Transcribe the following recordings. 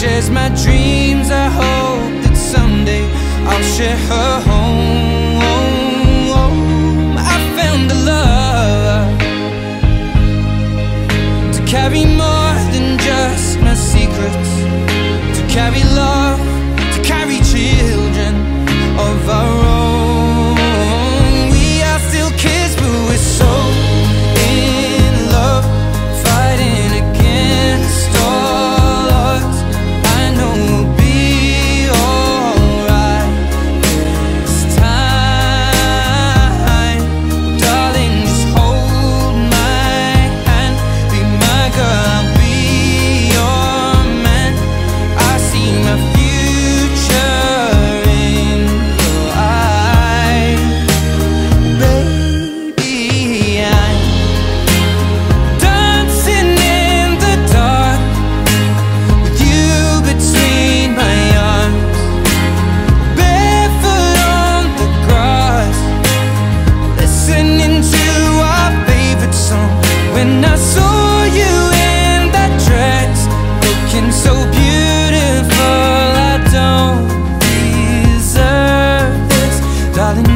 Shares my dreams. I hope that someday I'll share her home.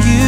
you.